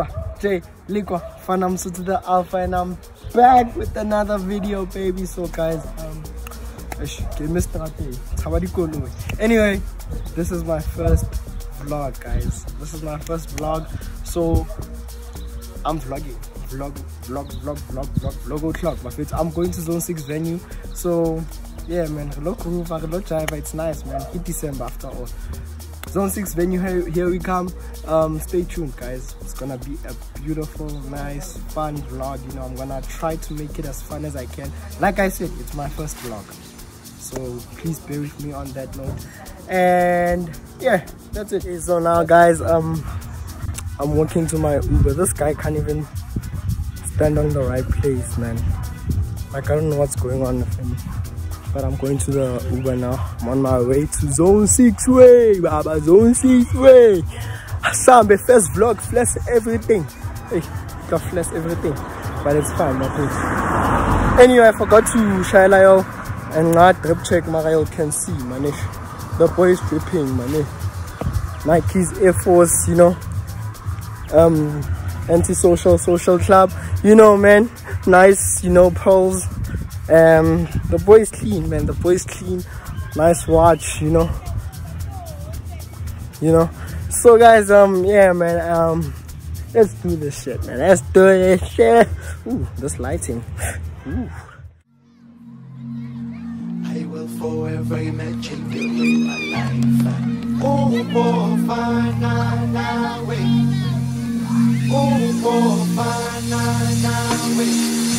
Bra, J, Lekoa, Fanam the Alpha, and I'm back with another video, baby. So, guys, um, anyway, this is my first vlog, guys. This is my first vlog, so I'm vlogging, vlog, vlog, vlog, vlog, vlog, vlog o'clock. But I'm going to Zone Six venue, so yeah, man. Hello, hello. It's nice, man. It's December after all. Zone 6 venue, here, here we come. Um, stay tuned, guys. It's gonna be a beautiful, nice, fun vlog. You know, I'm gonna try to make it as fun as I can. Like I said, it's my first vlog. So please bear with me on that note. And yeah, that's it. So now, guys, um, I'm walking to my Uber. This guy can't even stand on the right place, man. Like, I don't know what's going on with him but I'm going to the Uber now. I'm on my way to Zone 6 way, Baba, Zone 6 way. Sambe, first vlog, flash everything. Hey, got flash everything, but it's fine, nothing. Anyway, I forgot to share yo and not drip check Mario can see, manish. The boy is dripping, man. Nike's Air Force, you know. Um, anti-social social club, you know, man. Nice, you know, pearls um the boy is clean man. The boy is clean. Nice watch you know. You know. So guys um yeah man um let's do this shit man. Let's do this shit. Ooh, this lighting. Ooh. I will forever imagine way my life. Oh, for na. Oh, for na,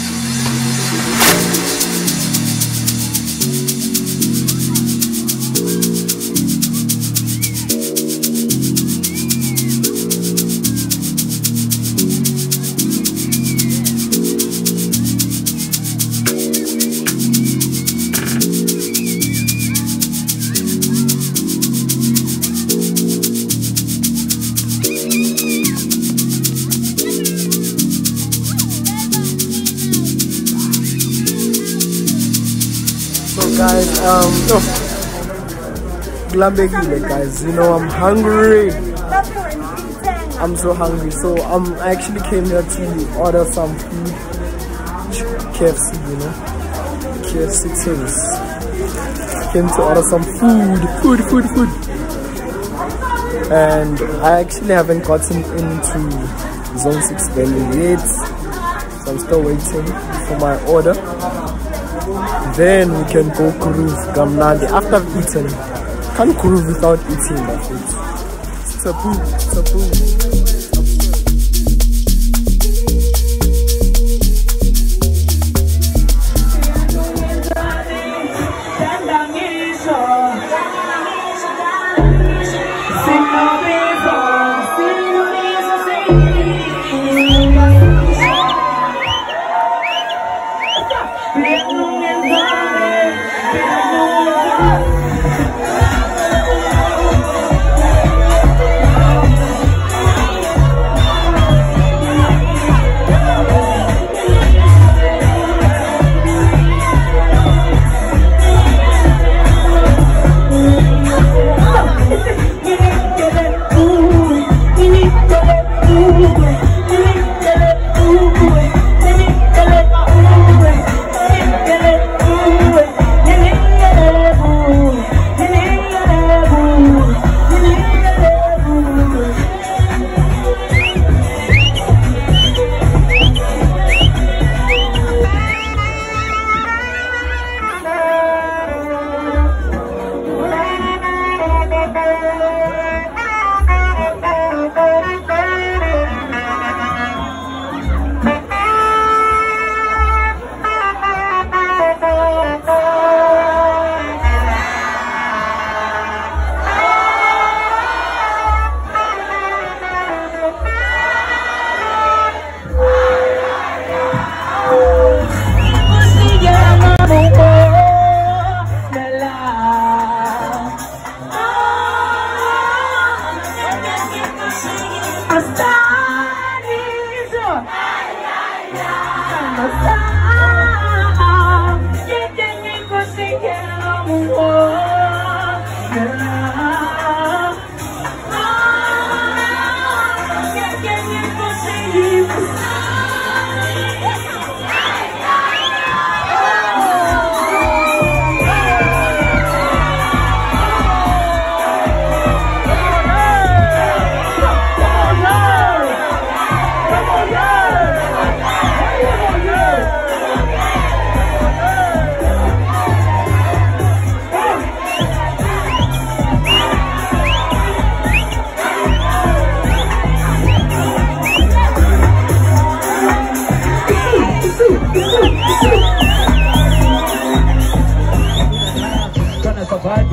um no. Glambekile guys. You know i'm hungry. I'm so hungry. So um i actually came here to order some food. Kfc you know. Kfc things. Came to order some food. Food food food. And i actually haven't gotten into zone 6 venue yet. So i'm still waiting for my order then we can go cruise, Gamnandi after eating. Can't cruise without eating, but it's, love.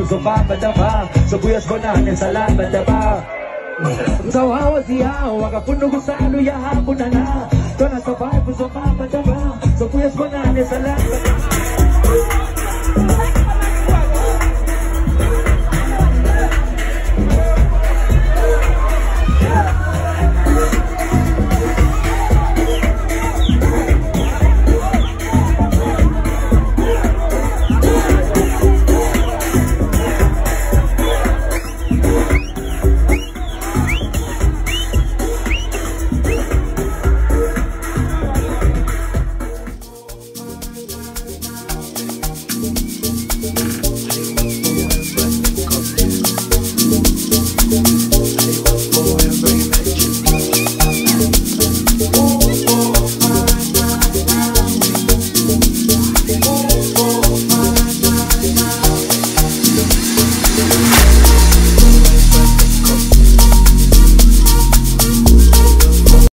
Taboo, taboo. survive uzofamba daba sobuya sibonane salama daba Mzawawa ziyao wakafuna ukusala uyahambu nana Tona survive uzofamba daba sobuya sibonane salama daba